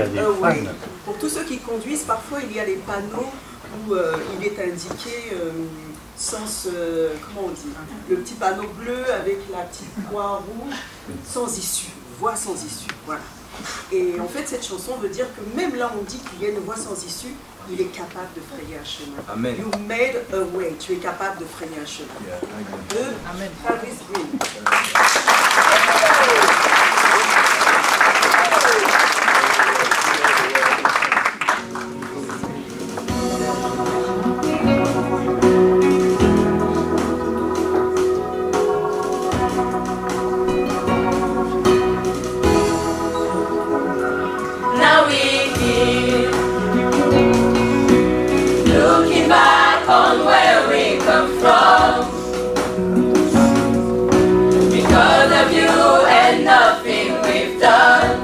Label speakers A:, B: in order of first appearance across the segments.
A: away. Pour tous ceux qui conduisent, parfois il y a les panneaux où euh, il est indiqué euh, euh, comment on dit, le petit panneau bleu avec la petite croix rouge, sans issue, voie sans issue, voilà. Et en fait, cette chanson veut dire que même là, on dit qu'il y a une voie sans issue, il est capable de frayer un chemin.
B: Amen.
A: You made a way. Tu es capable de frayer un chemin. De
C: Amen.
A: Green.
D: Looking back on where we come from. Because of you and nothing we've done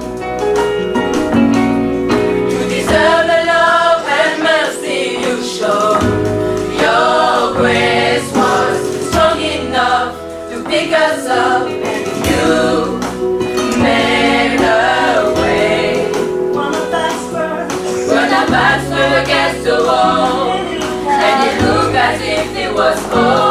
D: to deserve the love and mercy you showed. Your grace was strong enough to pick us up, was over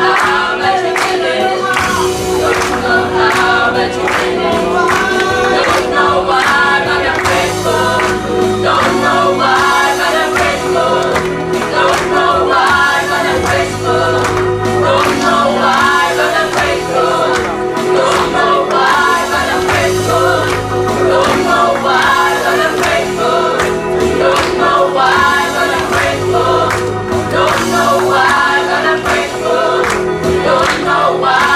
D: Don't you but you don't know why. ao ar.